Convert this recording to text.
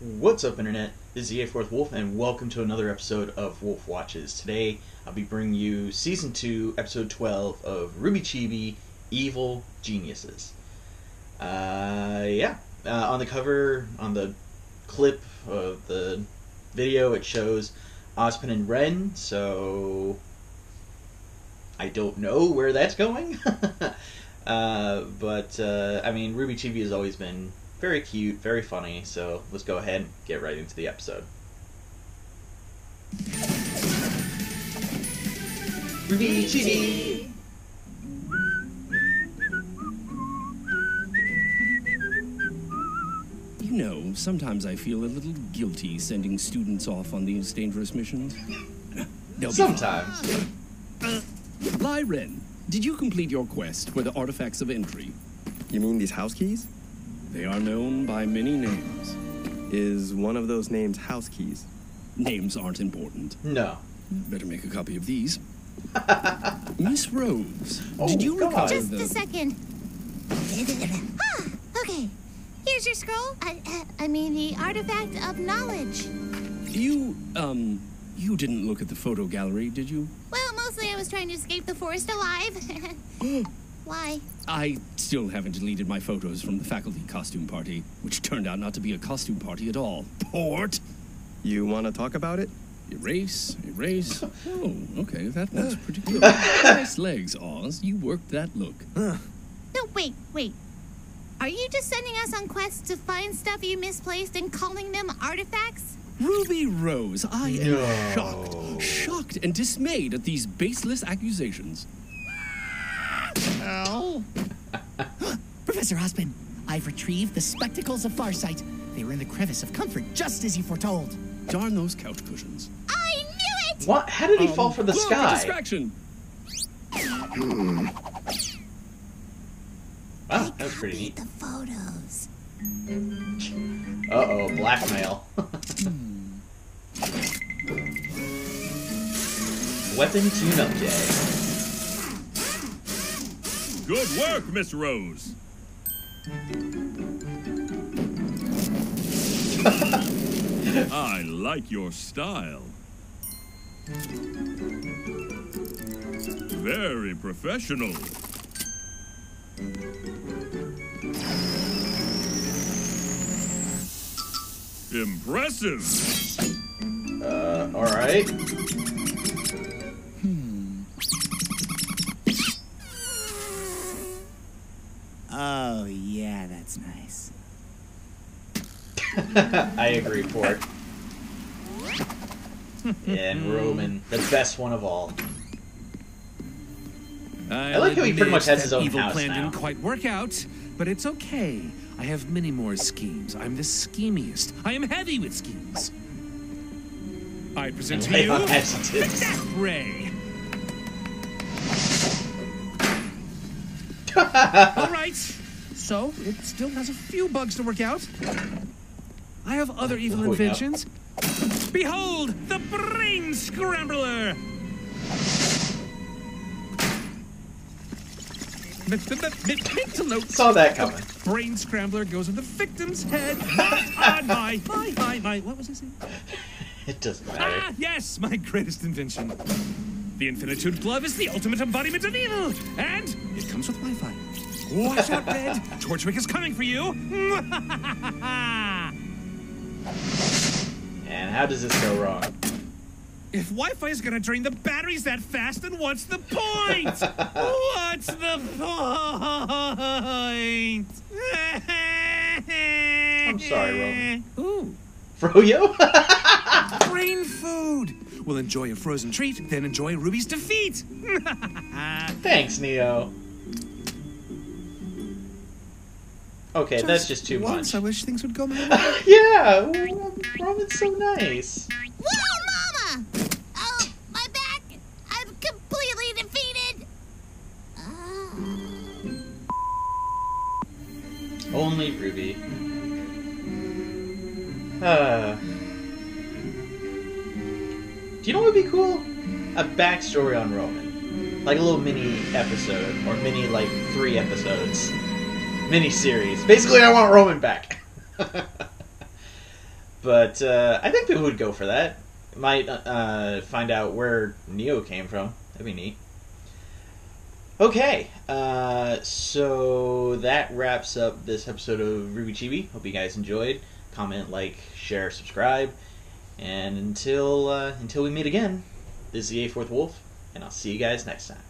What's up, Internet? This is the 84th Wolf, and welcome to another episode of Wolf Watches. Today, I'll be bringing you Season 2, Episode 12 of RWBY Chibi Evil Geniuses. Uh, yeah. Uh, on the cover, on the clip of the video, it shows Ozpin and Ren, so. I don't know where that's going. uh, but, uh, I mean, RWBY Chibi has always been very cute, very funny. So let's go ahead and get right into the episode. Ruby You know, sometimes I feel a little guilty sending students off on these dangerous missions. They'll Sometimes. fine. Lie Ren, did you complete your quest for the artifacts of entry? You mean these house keys? They are known by many names. Is one of those names house keys? Names aren't important. No. Better make a copy of these. Miss Rose, Oh, did you God. recover Just the... a second. ah, okay. Here's your scroll. I, uh, I mean, the artifact of knowledge. You, um, you didn't look at the photo gallery, did you? Well, mostly I was trying to escape the forest alive. Why? I still haven't deleted my photos from the faculty costume party, which turned out not to be a costume party at all. Port! You want to talk about it? Erase, erase. Oh, okay, that looks pretty good. nice legs, Oz. You worked that look. No, wait, wait. Are you just sending us on quests to find stuff you misplaced and calling them artifacts? Ruby Rose, I am No. shocked, shocked and dismayed at these baseless accusations. Professor Ozpin, I've retrieved the spectacles of Farsight. They were in the crevice of comfort, just as you foretold. Darn those couch cushions. I knew it! What? How did he Um, fall from the look, a sky? distraction. Wow, that was pretty neat. the photos. Uh oh, blackmail. Weapon tune-up day. Good work, Miss Rose. I like your style. Very professional. Impressive. Uh, alright. Oh, I agree, Port. and hmm. Roman, the best one of all. I like how he pretty much has his own evil house plan now. didn't quite work out, but it's okay. I have many more schemes. I'm the schemiest. I am heavy with schemes. I present to you on the. Death Ray. All right. So it still has a few bugs to work out. I have other evil inventions. Behold, the Brain Scrambler. Mental note. Saw that coming. Brain Scrambler goes in the victim's head, on my, my, my, my, what was I saying? It doesn't matter. Ah, yes, my greatest invention. The Infinitude Glove is the ultimate embodiment of evil, and it comes with Wi-Fi. Watch out, Red. Torchwick is coming for you. How does this go wrong? if Wi-Fi is gonna drain the batteries that fast, then what's the point? what's the point? I'm sorry, Roman. Ooh. Froyo? Brain food! We'll enjoy a frozen treat, then enjoy Ruby's defeat! Thanks, Neo. Okay, that's just too Once much. I wish things would go my way. yeah, Roman's so nice. Whoa, Mama! Oh, my back! I'm completely defeated! Ah. Only Ruby. Uh, do you know what would be cool? A backstory on Roman. Like a little mini episode, or mini, like, three episodes. Mini series. Basically, I want Roman back. But uh, I think people would go for that. Might uh, find out where Neo came from. That'd be neat. Okay, uh, so that wraps up this episode of RWBY Chibi. Hope you guys enjoyed. Comment, like, share, subscribe, and until uh, until we meet again, this is the 84th Wolf, and I'll see you guys next time.